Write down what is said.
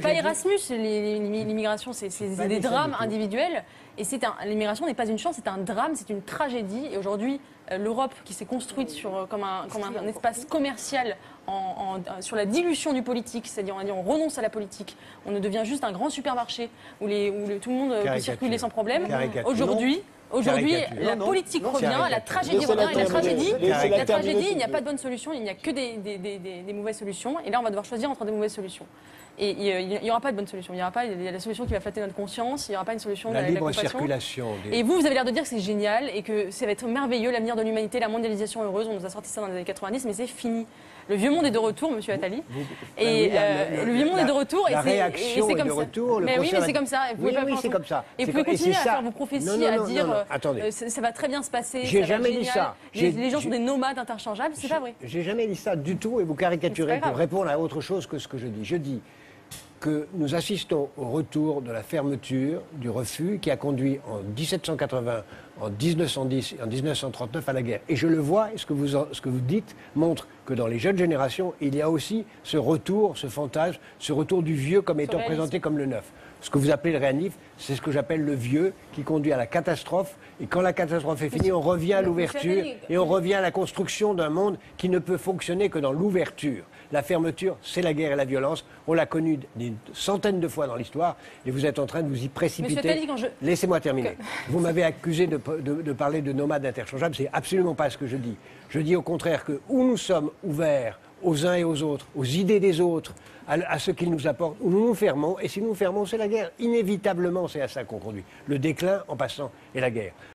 C'est pas Erasmus, l'immigration, c'est des drames individuels. Et l'immigration n'est pas une chance, c'est un drame, c'est une tragédie. Et aujourd'hui, euh, l'Europe qui s'est construite sur, euh, comme, un, comme un- un espace commercial en- en- sur la dilution du politique, c'est-à-dire on on renonce à la politique, on ne devient juste un grand supermarché où, les, où le- tout le monde euh, peut circuler sans problème. Aujourd'hui, aujourd'hui, la non. politique Non, revient, la tragédie revient. Et la tragédie, la tragédie, il n'y a pas de bonne solution, il n'y a que des, des- des- des- des mauvaises solutions. Et là, on va devoir choisir entre des mauvaises solutions. Et il n'y aura pas de bonne solution. Il n'y aura pas il y a la solution qui va flatter notre conscience, il n'y aura pas une solution de La la, de la libre compassion. circulation. des- Et vous, vous avez l'air de dire que c'est génial et que ça va être merveilleux, l'avenir de l'humanité, la mondialisation heureuse. On nous a sorti ça dans les années 90, mais c'est fini. Le vieux monde est de retour, monsieur Attali. Ah Et oui, la- euh, la- le vieux monde la- est de retour. et la c'est- comme de ça. retour, Mais oui, mais c'est comme ça. Vous pouvez Oui, pas oui, faire c'est tout. comme ça. Et vous pouvez continuer à ça. faire vos prophéties, Non, non, à dire attendez. euh, ça ça va très bien se passer. J'ai jamais dit ça. Les, gens sont des nomades interchangeables, c'est pas vrai. J'ai jamais dit ça du tout et vous caricaturez pour répondre à autre chose que ce que je dis. Je dis que nous assistons au retour de la fermeture, du refus qui a conduit en 1780, en 1910 et en 1939 à la guerre. Et je le vois, et ce que vous, en- ce que vous dites montre que dans les jeunes générations, il y a aussi ce retour, ce fantasme, ce retour du vieux comme étant présenté comme le neuf. Ce que vous appelez le réanif, c'est ce que j'appelle le vieux qui conduit à la catastrophe. Et quand la catastrophe est finie, on revient à l'ouverture et on revient à la construction d'un monde qui ne peut fonctionner que dans l'ouverture. La fermeture, c'est la guerre et la violence. On l'a connu des centaines de fois dans l'histoire et vous êtes en train de vous y précipiter. Je- Laissez-moi terminer. Vous m'avez accusé de, de- parler de nomades interchangeables. C'est absolument pas ce que je dis. Je dis au contraire que où nous sommes ouverts aux uns et aux autres, aux idées des autres, à, à ce qu'ils nous apportent, où nous nous fermons. Et si nous nous fermons, c'est la guerre. Inévitablement, c'est à ça qu'on conduit. Le déclin en passant et la guerre.